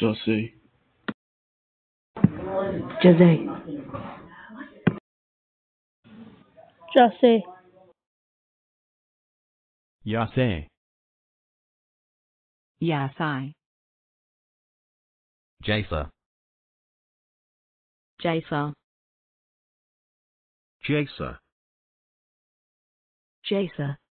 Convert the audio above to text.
Jose. Jose. Jose. Yase. Yasai. Jasa. Jasa. Jasa. Jasa.